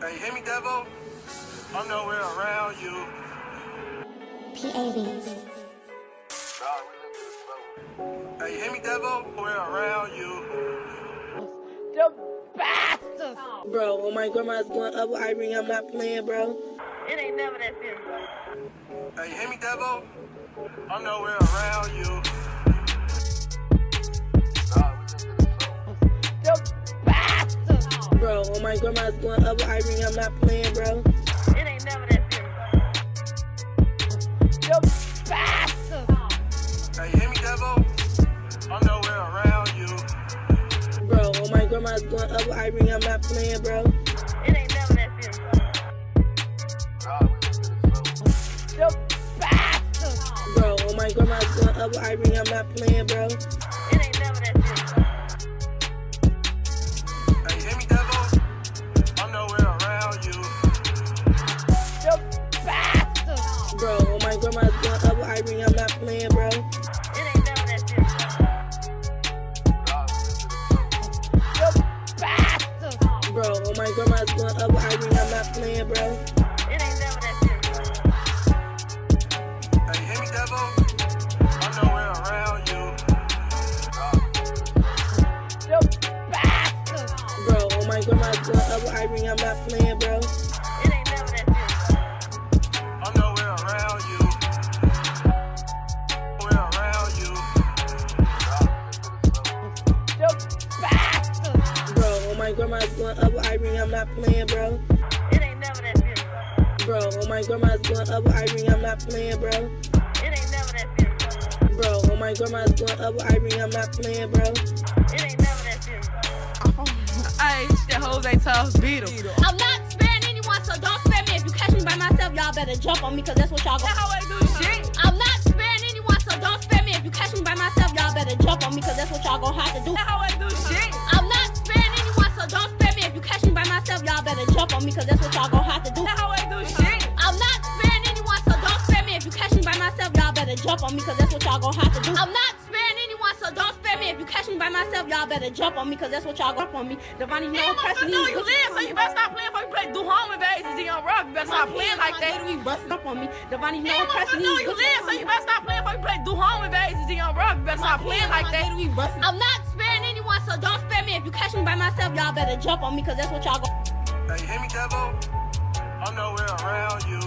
Hey, hear me, Devo? I'm nowhere around you. PA Beats. Hey, hear me, Devo? Nowhere around you. The bastards! Bro, when my grandma's going up with Irene, I'm not playing, bro. It ain't never that serious. Hey, hear me, Devo? I'm nowhere around you. My grandma's going up with Irene, I'm not playing, bro. It ain't never that serious. The bastards! Hey, hear me, Devo? I'm nowhere around you. Bro, when my grandma's going up with Irene, I'm not playing, bro. It ain't never that serious. The bastards! Bro, when my grandma's going up with Irene, I'm not playing, bro. It ain't never that serious. Bro, when oh my grandma's going up with Irene, I'm not playing, bro. It ain't never that serious. I'm nowhere around you. Nowhere around you. The bastards! Bro, when my grandma's going up with Irene, I'm not playing, bro. It ain't never that serious. Bro, when my grandma's going up with Irene, I'm not playing, bro. It ain't never that serious. Bro, when my grandma's going up with Irene, I'm not playing, bro. It ain't that Jose tough beat him. I'm not sparing anyone, so don't spare me. If you catch me by myself, y'all better jump on me, cause that's what y'all That go. how I do shit. I'm not sparing anyone, so don't spare me. If you catch me by myself, y'all better jump on me, cause that's what y'all gonna have to do. How I do shit. I'm not sparing anyone, so don't spare me. If you catch me by myself, y'all better jump on me, cause that's what y'all gonna have to do. How I do shit. I'm not sparing anyone, so don't spare me. If you catch me by myself, y'all better jump on me, cause that's what y'all gonna have to do. I'm not by myself, y'all better jump on me, cause that's what y'all gonna on me. Devon, you know Damn, what pressing motherfucker, these you live, so you better stop playing before you play do home invasions in your rock. You better stop playing like that. We busting up on me. Devon, you know Damn, what pressing motherfucker, these you live, so you better stop playing before you play do home invasions in your rock. You better stop playing like that. We busting. I'm not sparing anyone, so don't spare me. If you catch me by myself, y'all better jump on me, cause that's what y'all go. Hey, hear me, Devo? I'm nowhere around you.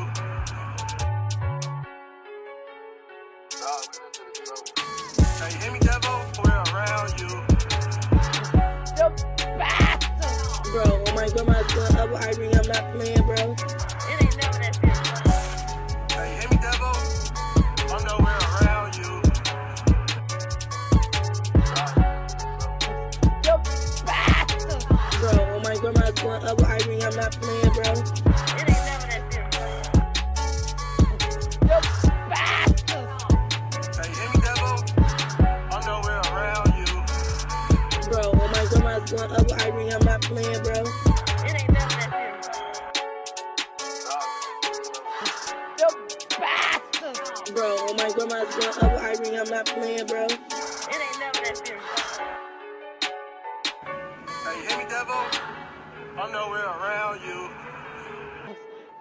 Hey, hear me, Devo? Nowhere around you. The bastards! Bro, when my grandma's going up with Irene, I'm not playing, bro. It ain't never that serious. Hey, hear me, Devo? I'm nowhere around you. The bastards! Bro, when my grandma's going up with Irene, I'm not playing, bro. My grandma's going up with Irene, I'm not playing, bro. It ain't never that serious. The bastards! Bro, when my grandma's going up with Irene, I'm not playing, bro. It ain't never that serious. Hey, hear me, Devo? I'm nowhere around you.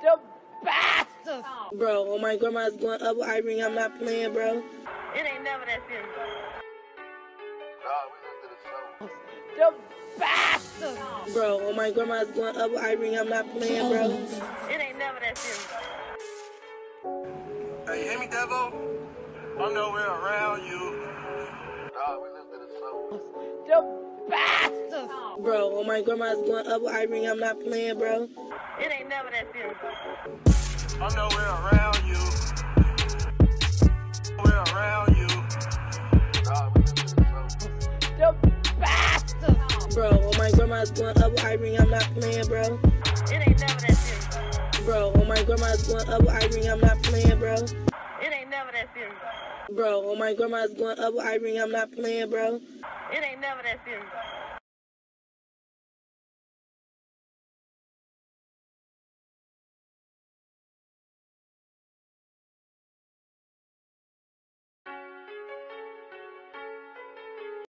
The bastards! Bro, when my grandma's going up with Irene, I'm not playing, bro. It ain't never that serious. The bastards! Bro, when my grandma's going up with Irene, I'm not playing, bro. It ain't never that serious. Hey, hear me, Devo? I'm nowhere around you. The bastards! Bro, when my grandma's going up with Irene, I'm not playing, bro. It ain't never that serious. I'm nowhere around Bro, when my grandma's going up with Irene, I'm not playing, bro. It ain't never that serious. Bro, when my grandma's going up with Irene, I'm not playing, bro. It ain't never that serious. Bro, when my grandma's going up with Irene, I'm not playing, bro. It ain't never that serious.